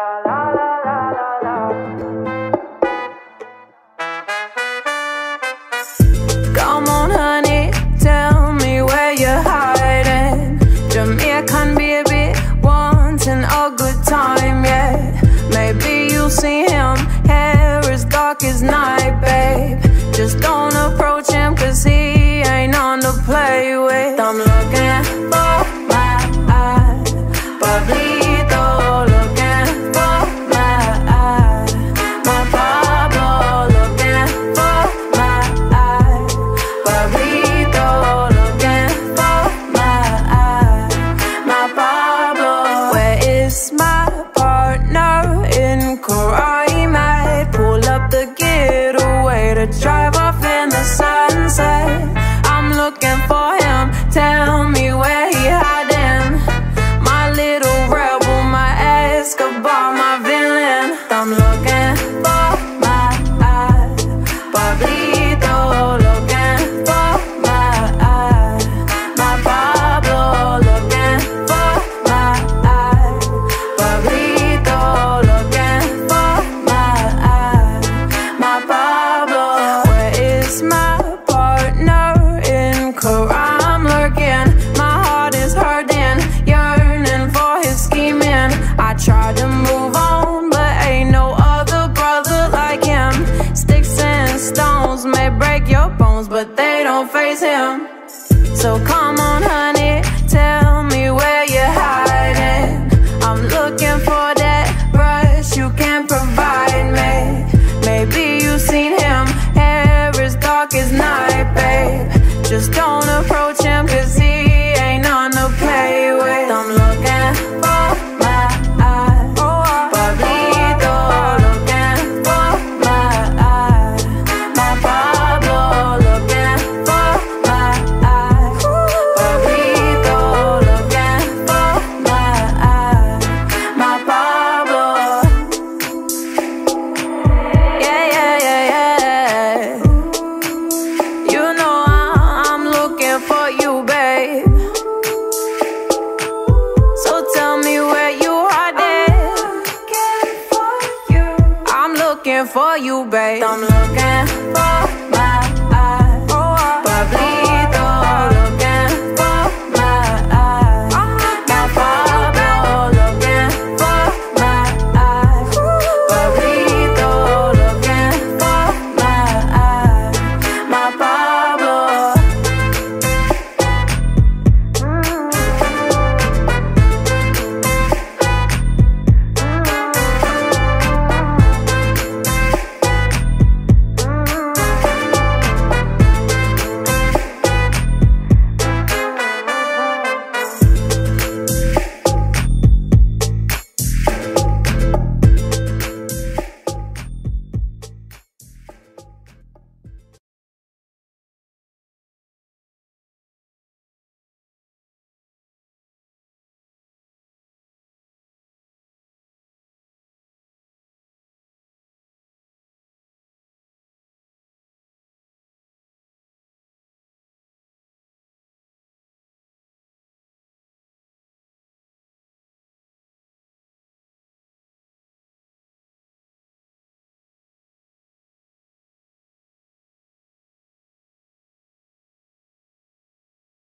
Come on, honey, tell me where you're hiding. Jamaican baby wanting a good time, yeah. Maybe you see him, hair as dark as night, babe. Just don't. him. So come. for you, babe. Don't look for my